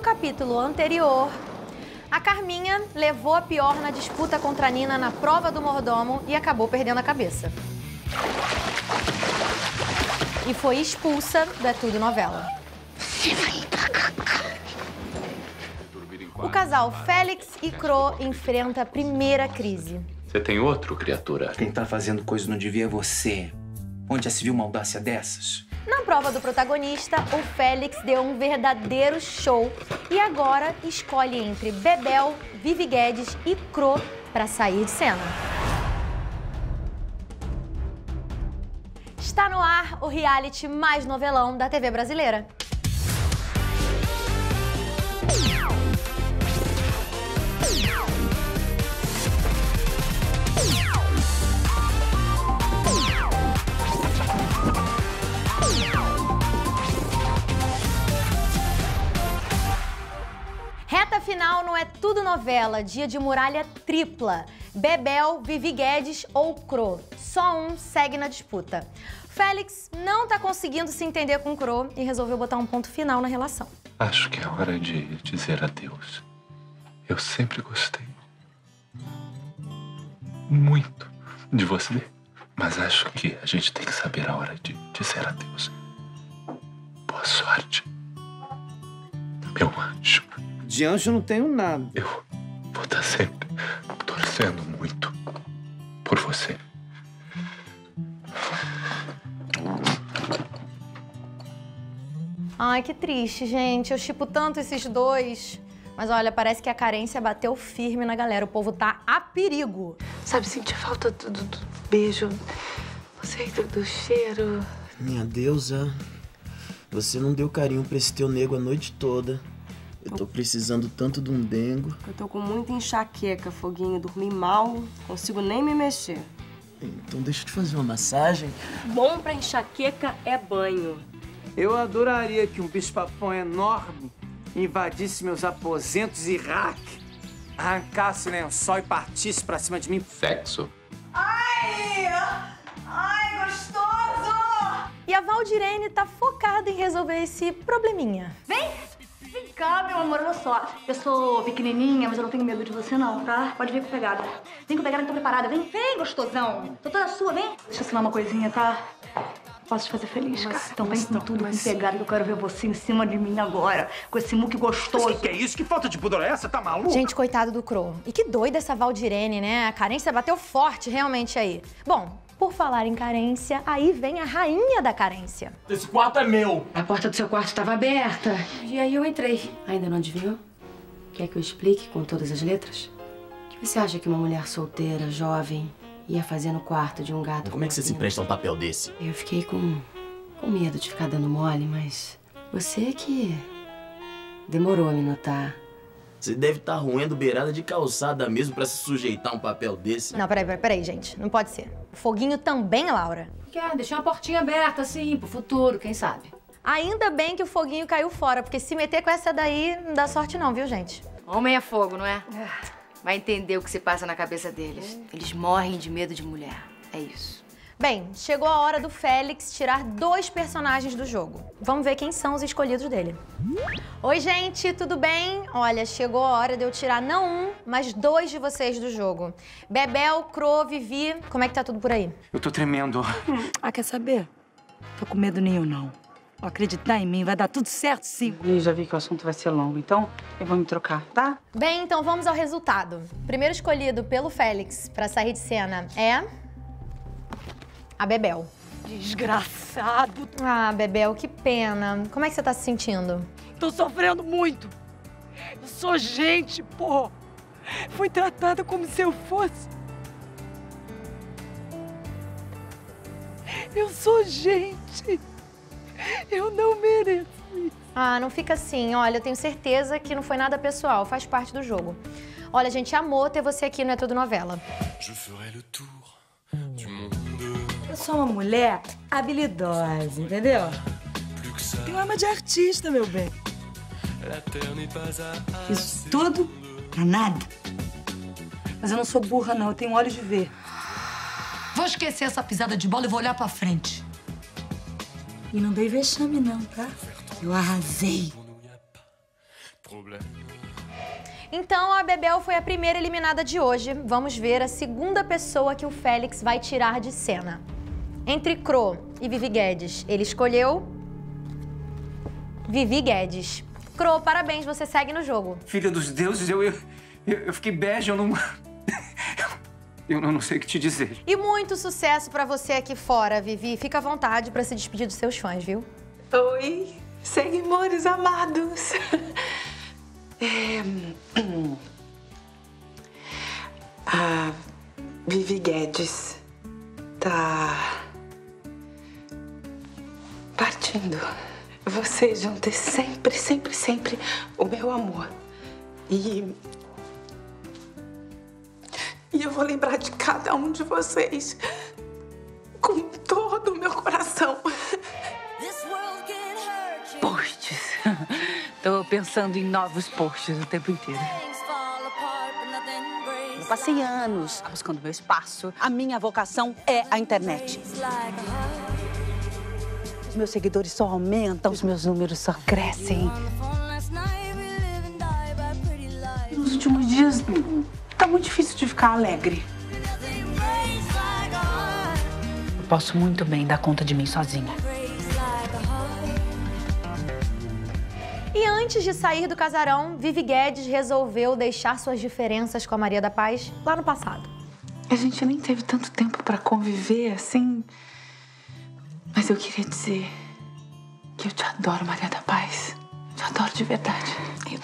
No capítulo anterior, a Carminha levou a pior na disputa contra a Nina na prova do mordomo e acabou perdendo a cabeça. E foi expulsa da Tudo Novela. O casal Félix e Cro enfrenta a primeira crise. Você tem outro, criatura? Quem tá fazendo coisa não devia é você. Onde já se viu uma audácia dessas? Na prova do protagonista, o Félix deu um verdadeiro show e agora escolhe entre Bebel, Vivi Guedes e Cro para sair de cena. Está no ar o reality mais novelão da TV brasileira. Tudo novela, dia de muralha tripla. Bebel, Vivi Guedes ou Cro. Só um segue na disputa. Félix não tá conseguindo se entender com Cro e resolveu botar um ponto final na relação. Acho que é hora de dizer adeus. Eu sempre gostei muito de você, mas acho que a gente tem que saber a hora de dizer adeus. Boa sorte, meu anjo. De anjo não tenho nada. Eu vou estar sempre torcendo muito por você. Ai, que triste, gente. Eu chipo tanto esses dois. Mas olha, parece que a carência bateu firme na galera. O povo tá a perigo. Sabe, senti falta do, do- do beijo, não sei, do, do cheiro. Minha deusa, você não deu carinho pra esse teu nego a noite toda. Eu tô precisando tanto de um dengo. Eu tô com muita enxaqueca, Foguinho. Dormi mal, consigo nem me mexer. Então deixa eu te fazer uma massagem. Bom pra enxaqueca é banho. Eu adoraria que um bicho-papão enorme invadisse meus aposentos e rack, arrancasse o lençol e partisse pra cima de mim. Sexo? E a Valdirene tá focada em resolver esse probleminha. Vem cá, meu amor, olha só. Eu sou pequenininha, mas eu não tenho medo de você, não, tá? Pode vir com pegada. Vem com pegada, que tô preparada. Vem, vem, gostosão. Tô toda sua, vem. Deixa eu ensinar uma coisinha, tá? Posso te fazer feliz, cara. Então vem com tudo, com pegada, que eu quero ver você em cima de mim agora. Com esse muque gostoso. Que é isso? Que falta de pudor é essa? Tá maluco? Gente, coitado do Cro. E que doida essa Valdirene, né? A carência bateu forte realmente aí. Bom, por falar em carência, aí vem a rainha da carência. Esse quarto é meu. A porta do seu quarto estava aberta. E aí eu entrei. Ainda não adivinhou? Quer que eu explique com todas as letras? O que você acha que uma mulher solteira, jovem, ia fazer no quarto de um gato? Como é que você se empresta um papel desse? Eu fiquei com, com medo de ficar dando mole, mas você que demorou a me notar. Você deve estar roendo beirada de calçada mesmo pra se sujeitar a um papel desse. Não, peraí, peraí, peraí, gente. Não pode ser. O foguinho também é Laura. Quer deixar uma portinha aberta, assim, pro futuro, quem sabe? Ainda bem que o foguinho caiu fora, porque se meter com essa daí, não dá sorte não, viu, gente? Homem é fogo, não é? Vai entender o que se passa na cabeça deles. Eles morrem de medo de mulher. É isso. Bem, chegou a hora do Félix tirar dois personagens do jogo. Vamos ver quem são os escolhidos dele. Oi, gente, tudo bem? Olha, chegou a hora de eu tirar não um, mas dois de vocês do jogo. Bebel, Cro, Vivi, como é que tá tudo por aí? Eu tô tremendo. Ah, quer saber? Tô com medo nenhum, não. Vou acreditar em mim, vai dar tudo certo sim. Ih, já vi que o assunto vai ser longo, então eu vou me trocar, tá? Bem, então vamos ao resultado. Primeiro escolhido pelo Félix pra sair de cena é. A Bebel. Desgraçado. Ah, Bebel, que pena. Como é que você tá se sentindo? Tô sofrendo muito. Eu sou gente, pô. Fui tratada como se eu fosse. Eu sou gente. Eu não mereço. Ah, não fica assim. Olha, eu tenho certeza que não foi nada pessoal, faz parte do jogo. Olha, a gente amou ter você aqui no É Tudo Novela. Eu sou uma mulher habilidosa, entendeu? Tenho alma de artista, meu bem. Isso tudo pra nada. Mas eu não sou burra, não. Eu tenho olhos de ver. Vou esquecer essa pisada de bola e vou olhar pra frente. E não dei vexame, não, tá? Eu arrasei. Então a Bebel foi a primeira eliminada de hoje. Vamos ver a segunda pessoa que o Félix vai tirar de cena. Entre Cro e Vivi Guedes, ele escolheu Vivi Guedes. Cro, parabéns, você segue no jogo. Filha dos deuses, eu, eu, eu, fiquei bege, eu não. Eu não sei o que te dizer. E muito sucesso pra você aqui fora, Vivi. Fica à vontade pra se despedir dos seus fãs, viu? Oi, seguidores amados. É... A Vivi Guedes tá Vocês vão ter sempre, sempre, sempre o meu amor. E. E eu vou lembrar de cada um de vocês com todo o meu coração. Posts. Tô pensando em novos posts o tempo inteiro. Eu passei anos buscando meu espaço. A minha vocação é a internet. Os meus seguidores só aumentam, os meus números só crescem. Nos últimos dias, tá muito difícil de ficar alegre. Eu posso muito bem dar conta de mim sozinha. E antes de sair do casarão, Vivi Guedes resolveu deixar suas diferenças com a Maria da Paz lá no passado. A gente nem teve tanto tempo pra conviver assim. Mas eu queria dizer que eu te adoro, Maria da Paz. Te adoro de verdade. Eu,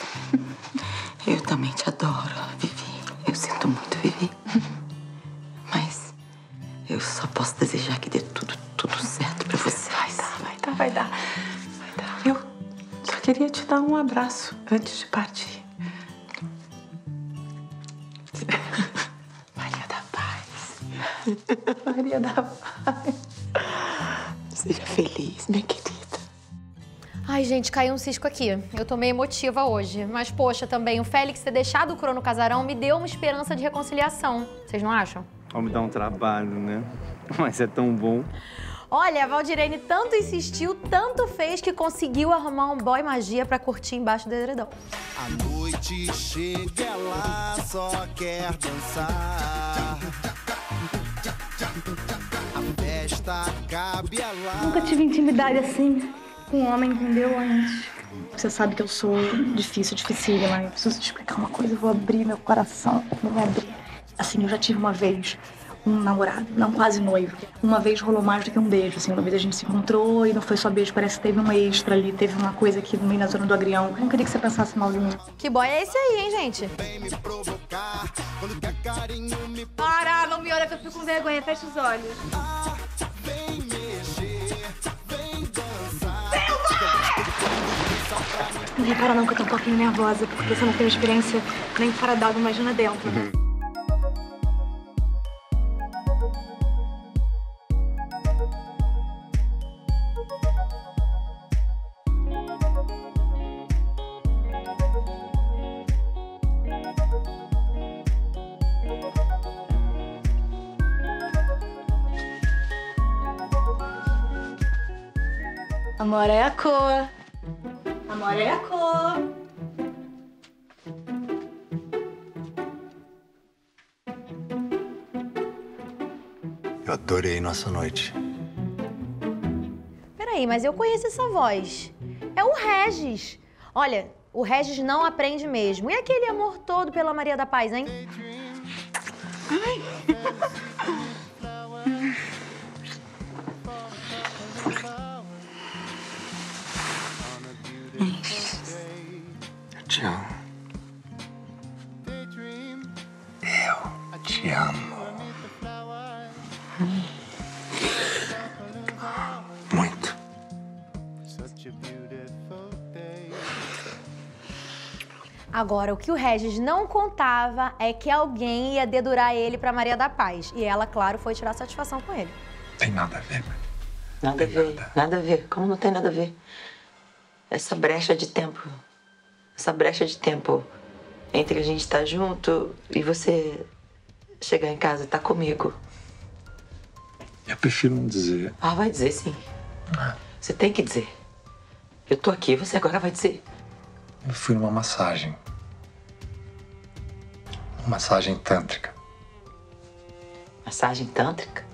eu também te adoro, Vivi. Eu sinto muito, Vivi. Mas eu só posso desejar que dê tudo, tudo certo pra você. Vai dar, vai dar, vai dar. Vai dar. Eu só queria te dar um abraço antes de partir. Maria da Paz. Maria da Paz. Seja feliz, minha querida. Ai, gente, caiu um cisco aqui. Eu tô meio emotiva hoje. Mas, poxa, também, o Félix ter deixado o Cro no casarão me deu uma esperança de reconciliação. Vocês não acham? Vamos dar um trabalho, né? Mas é tão bom. Olha, a Valdirene tanto insistiu, tanto fez que conseguiu arrumar um boy magia pra curtir embaixo do edredom. A noite chega, ela só quer dançar. A festa. Nunca tive intimidade assim com um homem, entendeu? Antes. Você sabe que eu sou difícil, dificílima. Eu preciso te explicar uma coisa, eu vou abrir meu coração. Não vou abrir. Assim, eu já tive uma vez um namorado, não quase noivo. Uma vez rolou mais do que um beijo, assim. Uma vez a gente se encontrou e não foi só beijo, parece que teve uma extra ali, teve uma coisa aqui no meio na zona do agrião. Eu não queria que você pensasse mal de mim. Que boy é esse aí, hein, gente? Para, não me olha que eu fico com vergonha, fecha os olhos. Não repara não que eu tô um pouquinho nervosa, porque você não tem experiência nem fora d'água, imagina dentro. né? Amor é a cor. Amor é a cor. Eu adorei nossa noite. Peraí, mas eu conheço essa voz. É o Regis. Olha, o Regis não aprende mesmo. E aquele amor todo pela Maria da Paz, hein? Eu Agora, o que o Regis não contava é que alguém ia dedurar ele pra Maria da Paz. E ela, claro, foi tirar satisfação com ele. Tem nada a ver, mãe. Nada a ver, nada a ver. Como não tem nada a ver? Essa brecha de tempo. Essa brecha de tempo entre a gente estar junto e você chegar em casa e estar comigo. Eu prefiro não dizer. Ah, vai dizer sim. Você tem que dizer. Eu tô aqui, você agora vai dizer. Eu fui numa massagem. Massagem tântrica. Massagem tântrica?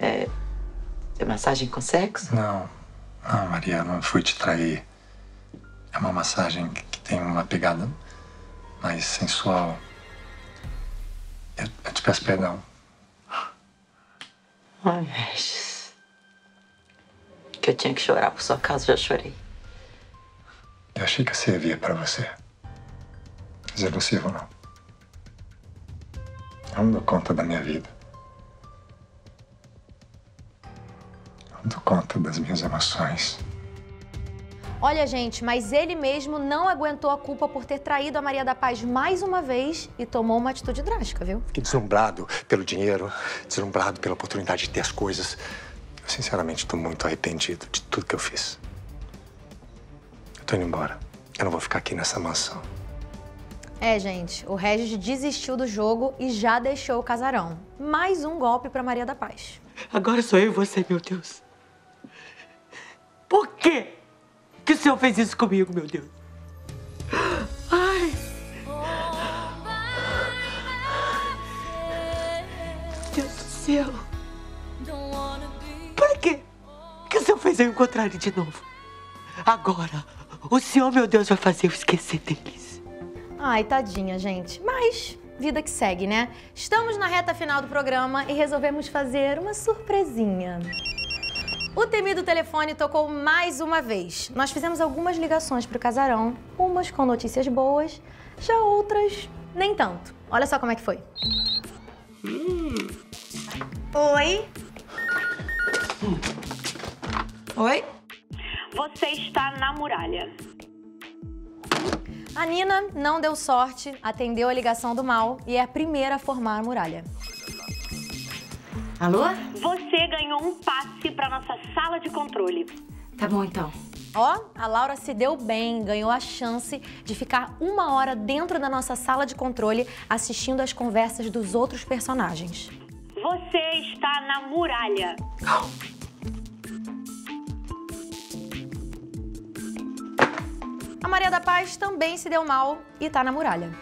É. É massagem com sexo? Não. Não, Maria, não fui te trair. É uma massagem que tem uma pegada mais sensual. Eu, eu te peço perdão. Ai, Regis. Que eu tinha que chorar por sua causa, já chorei. Eu achei que servia pra você. Mas eu não sirvo, não. Eu não dou conta da minha vida. Eu não dou conta das minhas emoções. Olha, gente, mas ele mesmo não aguentou a culpa por ter traído a Maria da Paz mais uma vez e tomou uma atitude drástica, viu? Fiquei deslumbrado pelo dinheiro, deslumbrado pela oportunidade de ter as coisas. Eu, sinceramente, estou muito arrependido de tudo que eu fiz. Eu tô indo embora. Eu não vou ficar aqui nessa mansão. É, gente, o Regis desistiu do jogo e já deixou o casarão. Mais um golpe pra Maria da Paz. Agora sou eu e você, meu Deus. Por quê que o senhor fez isso comigo, meu Deus? Ai! Deus do céu! Por quê que o senhor fez eu encontrar ele de novo? Agora, o senhor, meu Deus, vai fazer eu esquecer deles. Ai, tadinha, gente. Mas vida que segue, né? Estamos na reta final do programa e resolvemos fazer uma surpresinha. O temido telefone tocou mais uma vez. Nós fizemos algumas ligações para o casarão, umas com notícias boas, já outras nem tanto. Olha só como é que foi. Oi? Oi? Você está na muralha. A Nina não deu sorte, atendeu a ligação do mal e é a primeira a formar a muralha. Alô? Você ganhou um passe para nossa sala de controle. Tá bom, então. Ó, a Laura se deu bem, ganhou a chance de ficar uma hora dentro da nossa sala de controle assistindo as conversas dos outros personagens. Você está na muralha. A Maria da Paz também se deu mal e tá na muralha.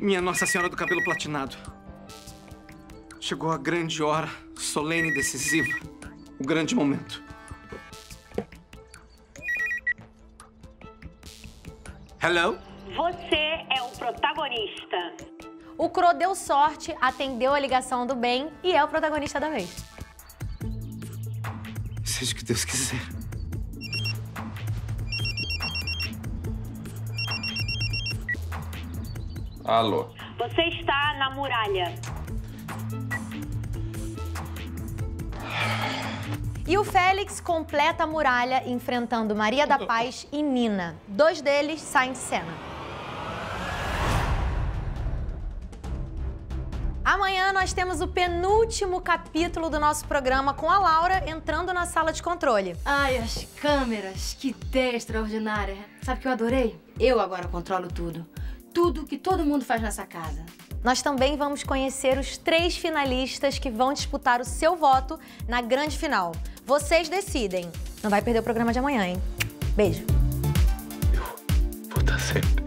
Minha Nossa Senhora do Cabelo Platinado. Chegou a grande hora, solene e decisiva. O grande momento. Hello? Você é o protagonista. O Cro deu sorte, atendeu a ligação do bem e é o protagonista da vez. Seja o que Deus quiser. Alô? Você está na muralha. E o Félix completa a muralha enfrentando Maria da Paz e Nina. Dois deles saem de cena. Amanhã nós temos o penúltimo capítulo do nosso programa com a Laura entrando na sala de controle. Ai, as câmeras, que ideia extraordinária. Sabe o que eu adorei? Eu agora controlo tudo. Tudo que todo mundo faz nessa casa. Nós também vamos conhecer os três finalistas que vão disputar o seu voto na grande final. Vocês decidem. Não vai perder o programa de amanhã, hein? Beijo. Vou estar sempre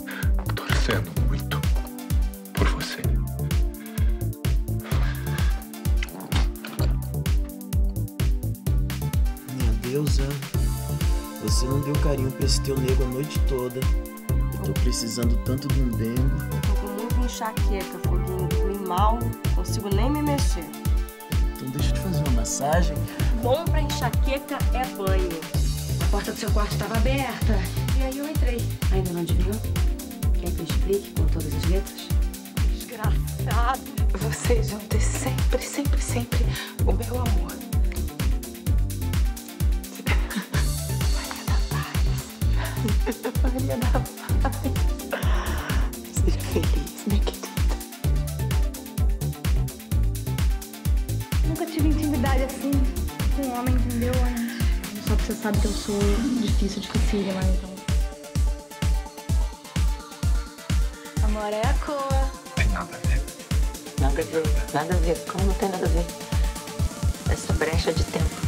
torcendo muito por você. Minha deusa, você não deu carinho pra esse teu nego a noite toda. Eu tô precisando tanto de um dengo. Tô com muita enxaqueca, foguinho. Dormi mal, não consigo nem me mexer. Então deixa eu te fazer uma massagem. Bom pra enxaqueca é banho. A porta do seu quarto estava aberta. E aí eu entrei. Ainda não adivinhou? Quer que eu explique com todas as letras? Desgraçado. Vocês vão ter sempre, sempre, sempre o meu amor. Maria da Paz. Seja feliz, minha querida. Nunca tive intimidade assim com um homem, entendeu? Só que você sabe que eu sou difícil, dificílima, então. Amor é a cor. Tem nada a ver. Nada a ver. Nada a ver. Como não tem nada a ver? Essa brecha de tempo.